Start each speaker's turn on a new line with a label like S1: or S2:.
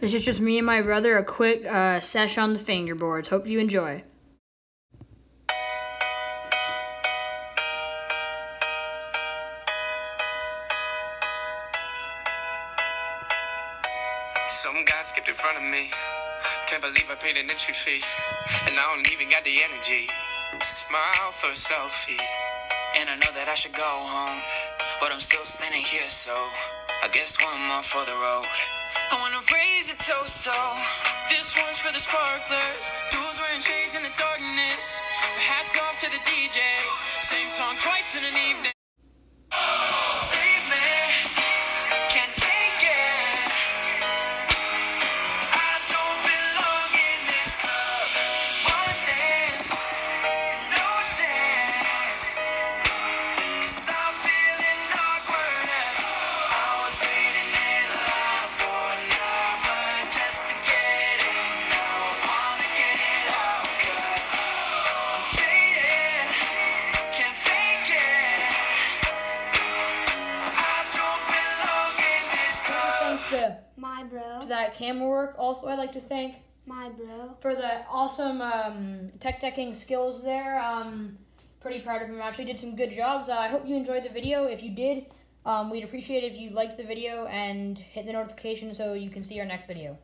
S1: This is just me and my brother, a quick uh, sesh on the fingerboards. Hope you enjoy.
S2: Some guy skipped in front of me. Can't believe I paid an entry fee. And I don't even got the energy. To smile for a selfie. And I know that I should go home. But I'm still standing here, so I guess one more for the road. I wanna raise a toast, so this one's for the sparklers. Dudes wearing shades in the darkness. Hats off to the DJ. Same song twice in an evening. To,
S3: My bro.
S1: that camera work. Also, I'd like to thank
S3: My bro.
S1: for the awesome um, tech decking skills there. Um, pretty proud of him. Actually, did some good jobs. Uh, I hope you enjoyed the video. If you did, um, we'd appreciate it if you liked the video and hit the notification so you can see our next video.